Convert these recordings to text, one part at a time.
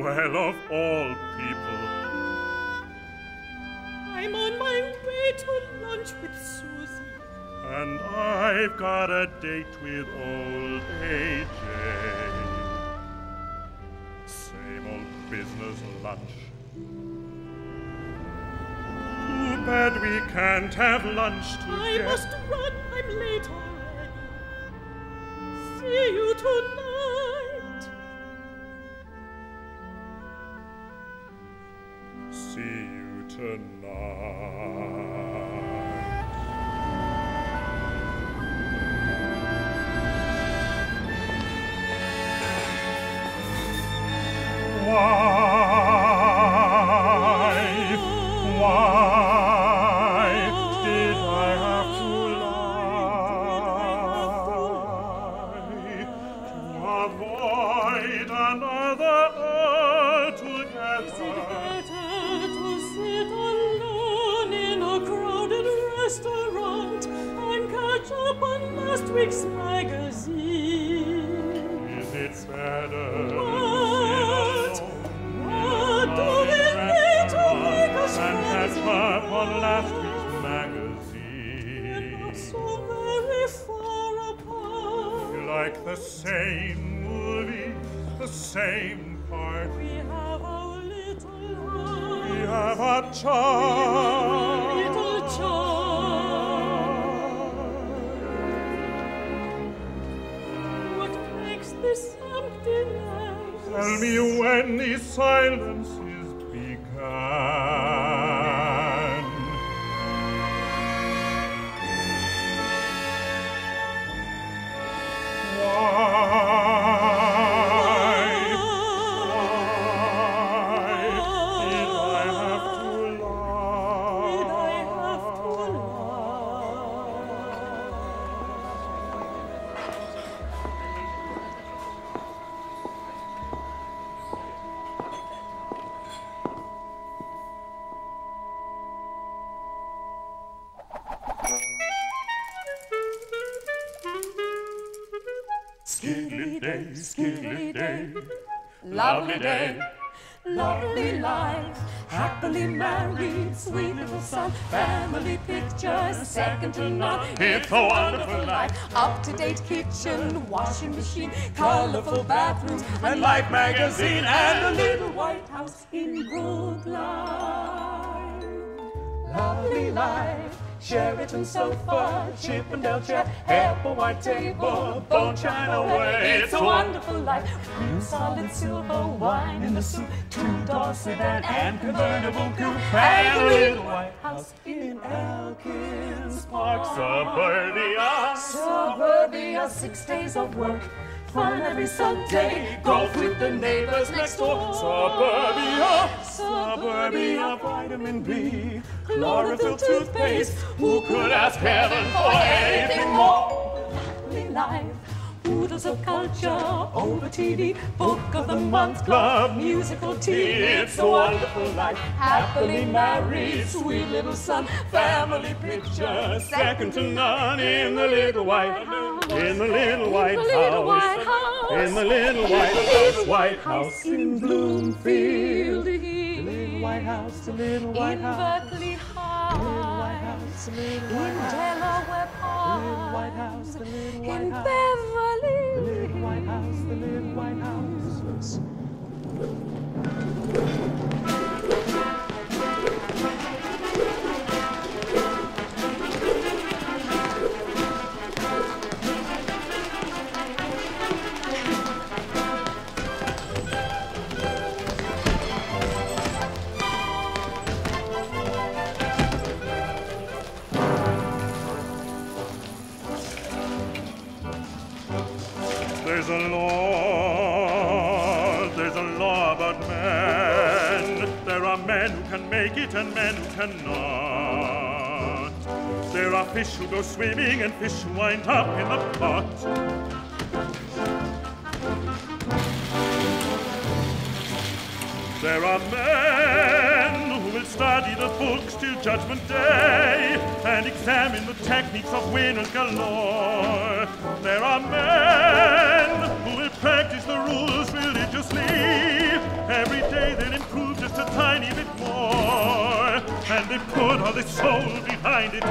well of all people. I'm on my way to lunch with Susie. And I've got a date with old AJ. Same old business lunch. Too bad we can't have lunch together. I must run, I'm late already. See you tonight. See you tonight. Why, the same movie, the same part. We have our little house. We have a child. little child. What makes this emptiness? Tell me when these silences Skiddly day, skiddly day, Lovely day, lovely life, happily married, sweet little son, family pictures, second to none. It's a wonderful life. Up to date kitchen, washing machine, colorful bathrooms, And Life magazine and a little White House in Brookline. Lovely life. Sheraton sofa, Chippendale chair, apple white table, bone china way. It's a wonderful life. Green solid silver wine in the soup, two door sedan and convertible coupe, and a little White House in Elkins Park, Suburbia. Suburbia, six days of work. Fun every Sunday. Golf with the neighbors next door. Suburbia. Suburbia, vitamin B. chlorophyll toothpaste. Who could ask heaven for anything more? Oodles of culture over TV. Book of the month club. Musical tea. It's a wonderful life. Happily married, sweet little son. Family picture. Second to none in the little white, in the little white In the little White house, House. in the little white house, White House in Bloomfield. White House, the little in Berkeley Heights, in Delaware Park, House, the little in Beverly, There's a law, about men. There are men who can make it and men who cannot. There are fish who go swimming and fish who wind up in the pot. There are men who will study the books till Judgment Day and examine the techniques of winners galore. There are men practice the rules religiously. Every day they'll improve just a tiny bit more. And they put all their soul behind it,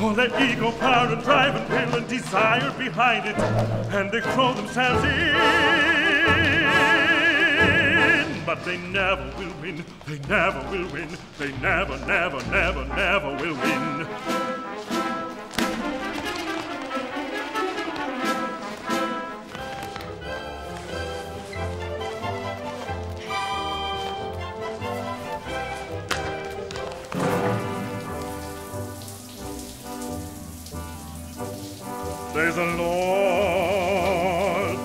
all their ego, power, and drive, and will, and desire behind it. And they throw themselves in. But they never will win, they never will win, they never, never, never, never will win. There's a law,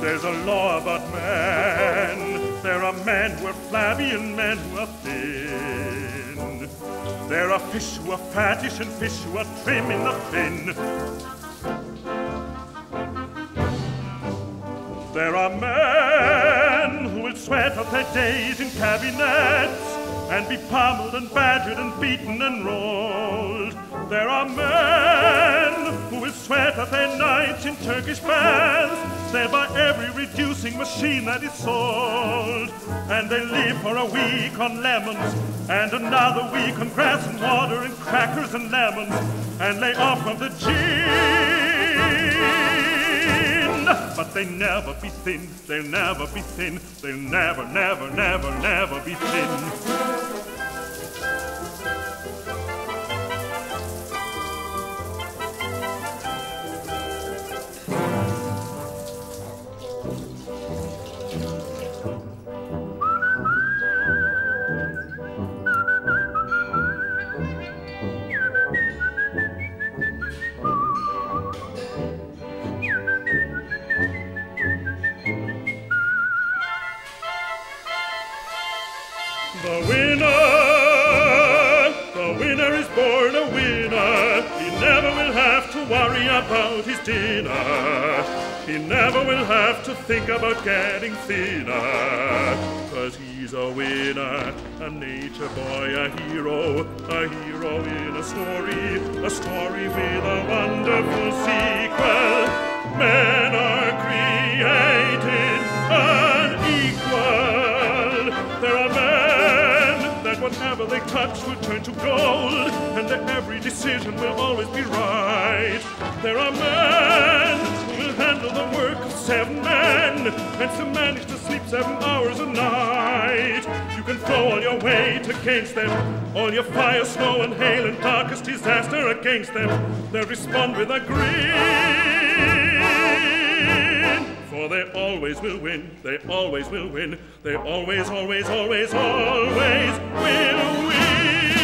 there's a law about men. There are men who are flabby and men who are thin. There are fish who are fattish and fish who are trim in the fin. There are men who will sweat out their days in cabinets and be pummeled and badgered and beaten and rolled. There are men who will sweat at their nights in Turkish baths, there by every reducing machine that is sold. And they live for a week on lemons, and another week on grass and water and crackers and lemons, and lay off from the gin. But they never be thin, they'll never be thin, they'll never, never, never, never be thin. Never will have to worry about his dinner. He never will have to think about getting thinner. Cause he's a winner, a nature boy, a hero, a hero in a story, a story with a touch will turn to gold, and every decision will always be right. There are men who will handle the work of seven men, and still manage to sleep seven hours a night. You can throw all your weight against them, all your fire, snow, and hail, and darkest disaster against them. They'll respond with a grin always will win. They always will win. They always, always, always, always will win.